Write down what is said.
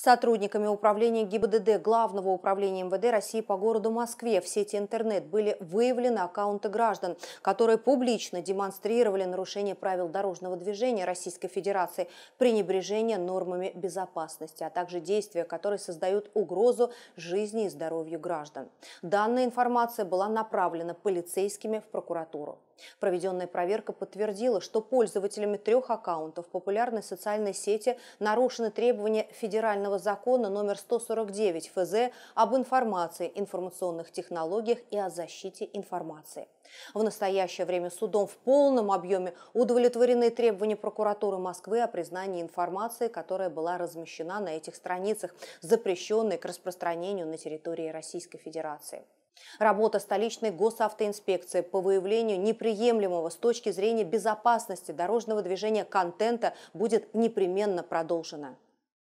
Сотрудниками управления ГИБДД Главного управления МВД России по городу Москве в сети интернет были выявлены аккаунты граждан, которые публично демонстрировали нарушение правил дорожного движения Российской Федерации, пренебрежение нормами безопасности, а также действия, которые создают угрозу жизни и здоровью граждан. Данная информация была направлена полицейскими в прокуратуру. Проведенная проверка подтвердила, что пользователями трех аккаунтов популярной социальной сети нарушены требования федерального федерального закона номер 149 ФЗ об информации, информационных технологиях и о защите информации. В настоящее время судом в полном объеме удовлетворены требования прокуратуры Москвы о признании информации, которая была размещена на этих страницах, запрещенной к распространению на территории Российской Федерации. Работа столичной госавтоинспекции по выявлению неприемлемого с точки зрения безопасности дорожного движения контента будет непременно продолжена.